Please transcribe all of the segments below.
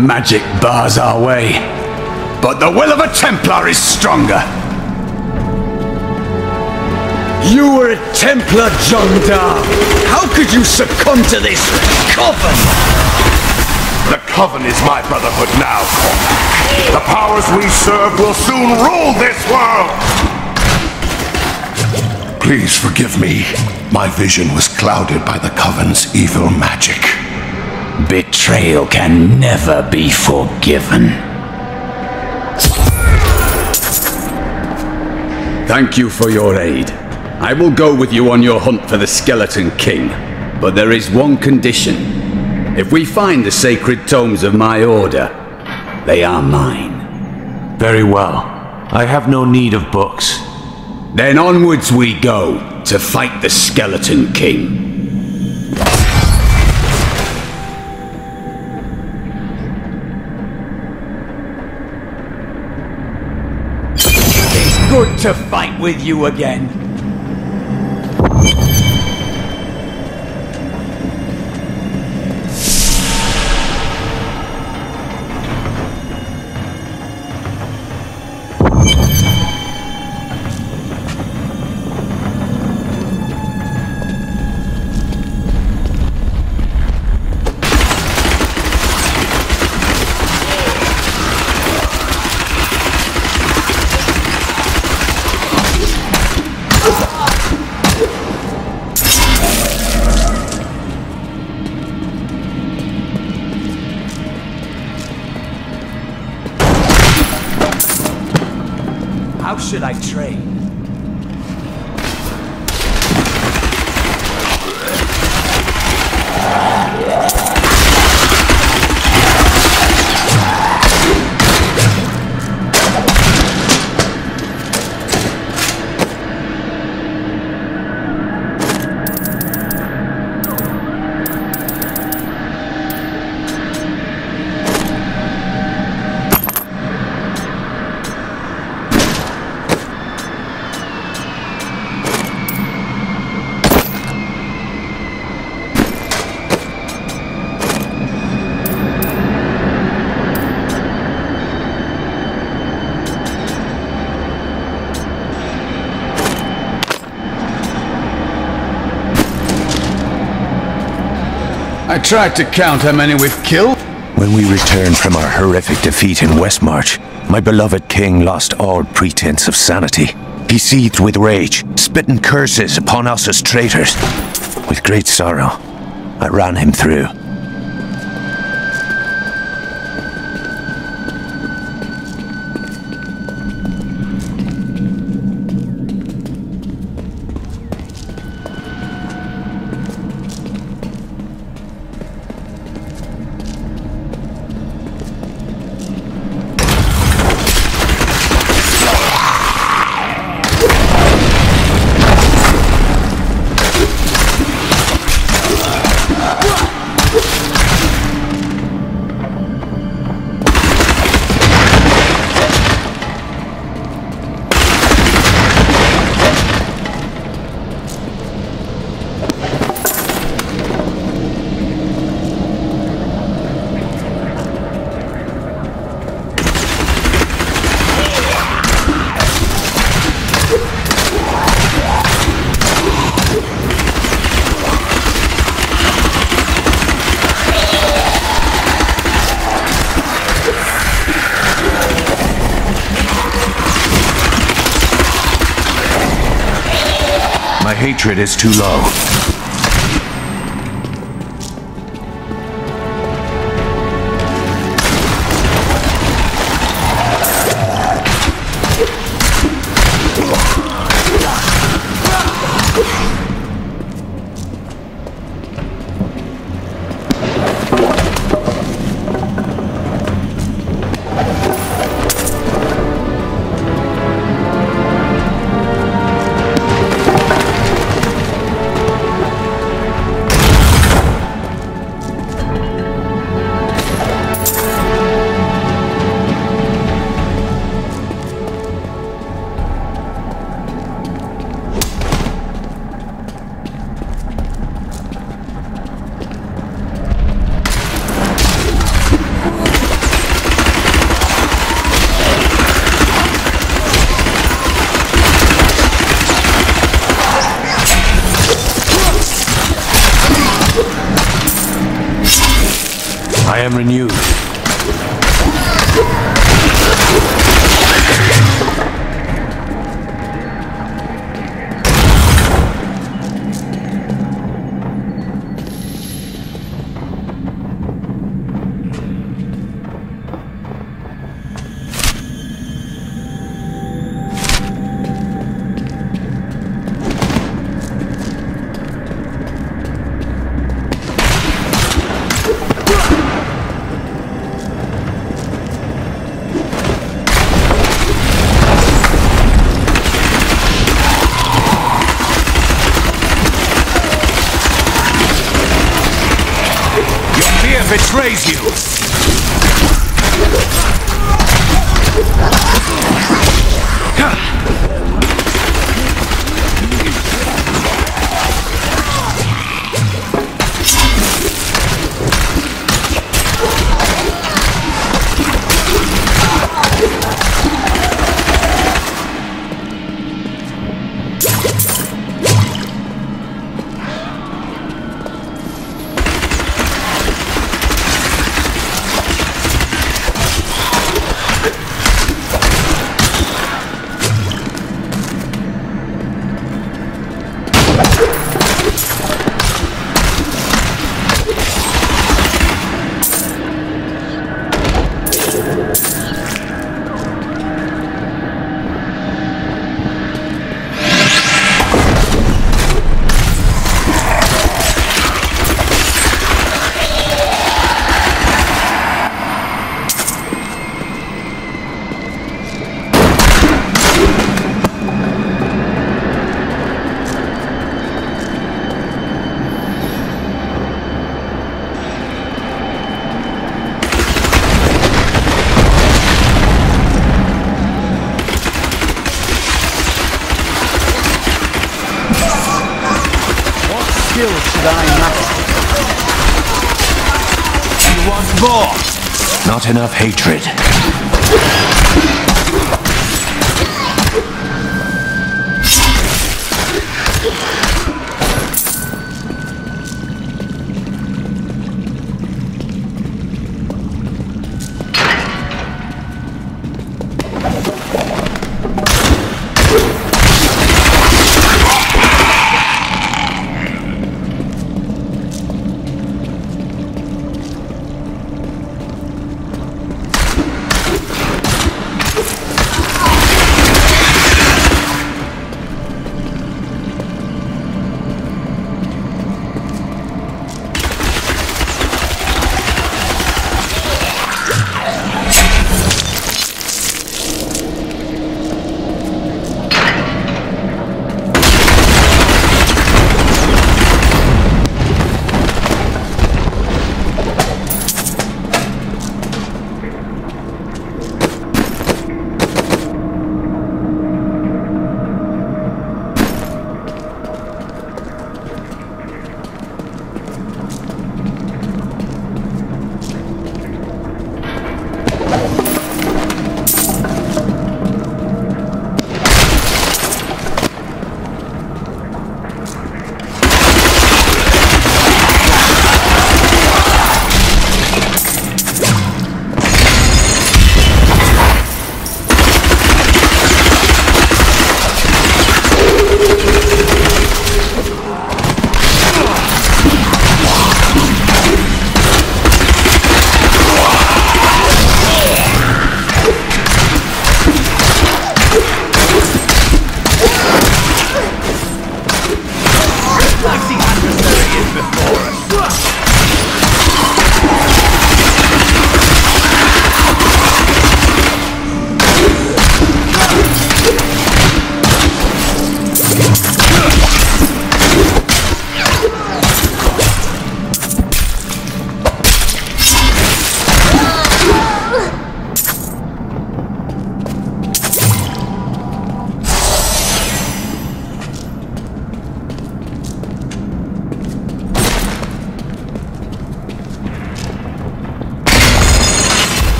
magic bars our way. But the will of a Templar is stronger. You were a Templar, John Dark. How could you succumb to this coven? The Coven is my brotherhood now. The powers we serve will soon rule this world! Please forgive me. My vision was clouded by the Coven's evil magic. Betrayal can never be forgiven. Thank you for your aid. I will go with you on your hunt for the Skeleton King. But there is one condition. If we find the sacred tomes of my order, they are mine. Very well. I have no need of books. Then onwards we go to fight the Skeleton King. To fight with you again. How should I train? I tried to count how many we've killed. When we returned from our horrific defeat in Westmarch, my beloved king lost all pretense of sanity. He seethed with rage, spitting curses upon us as traitors. With great sorrow, I ran him through. Hatred is too low. Am renewed. Fear betrays you! skills More? Not enough hatred.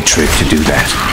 Hatred to do that.